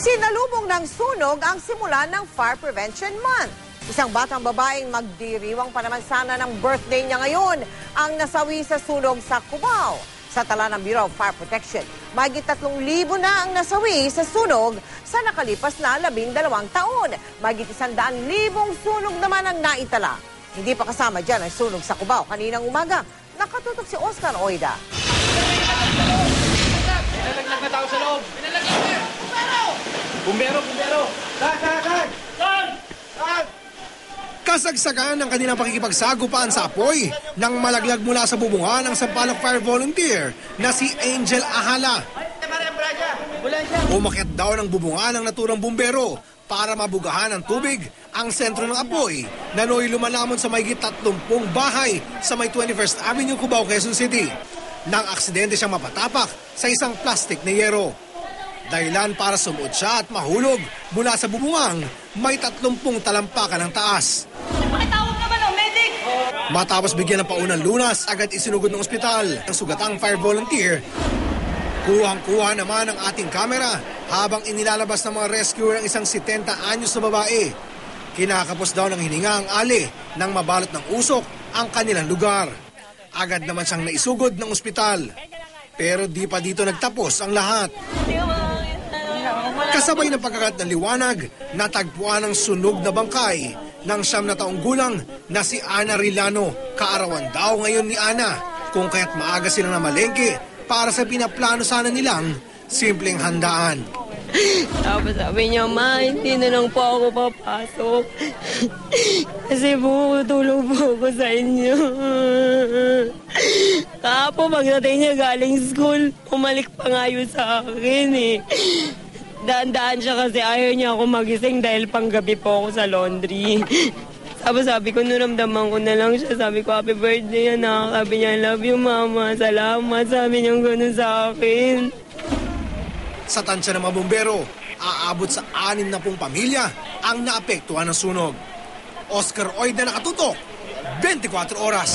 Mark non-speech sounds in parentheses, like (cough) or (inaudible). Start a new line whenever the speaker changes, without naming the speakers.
Sinalubong ng sunog ang simula ng Fire Prevention Month. Isang batang babaeng magdiriwang pa naman sana ng birthday niya ngayon ang nasawi sa sunog sa Cubao. Sa tala ng Bureau of Fire Protection, mahigit 3,000 na ang nasawi sa sunog sa nakalipas na 12 taon. Mahigit 100,000 sunog naman ang naitala. Hindi pa kasama dyan ang sunog sa Cubao kaninang umaga. Nakatutok si Oscar Oida.
Kasagsagan ng kanilang pakikipagsagupaan sa apoy nang malaglag mula sa bubungan ng Sampaloc Fire Volunteer na si Angel Ahala. Umakyat daw ng bubungan ng naturang bumbero para mabugahan ng tubig ang sentro ng apoy na noy lumalamon sa mahigit 30 bahay sa may 21st Avenue, Cubao, Quezon City. Nang aksidente siyang mapatapak sa isang plastic na yero. Dahilan para sumuot siya at mahulog mula sa bubungang may 30 talampakan ng taas.
Pakitawag naman ang medic!
Matapos bigyan ng paunang lunas, agad isinugod ng ospital ang sugatang fire volunteer. Kuhang-kuha naman ang ating kamera habang inilalabas ng mga rescuer ang isang 70 anyos na babae. Kinakapos daw ng hininga ang ali nang mabalot ng usok ang kanilang lugar. Agad naman siyang naisugod ng ospital. Pero di pa dito nagtapos ang lahat. Kasabay ng pagkakat ng liwanag, natagpuan ang sunog na bangkay ng siyam na taong gulang na si Ana Rilano. Kaarawan daw ngayon ni Ana kung kaya't maaga sila na malengke para sa pinaplano sana nilang simpleng handaan.
Tapos sabi niya, ma, hindi na lang po ako papasok. Kasi po, po ako sa inyo. Kapo, pagdating niya galing school, umalik pa nga sa akin eh. Daan-daan siya kasi ayaw niya ako magising dahil panggabi po ako sa laundry. (laughs) Tapos sabi ko, nuramdaman ko na lang siya. Sabi ko, happy birthday, anak. Sabi niya, love you, mama. Salamat. Sabi niya ganun sa akin.
Sa tansya ng mga bumbero, aabot sa anim na pong pamilya ang naapektuhan ng sunog. Oscar Oida nakatutok, 24 oras.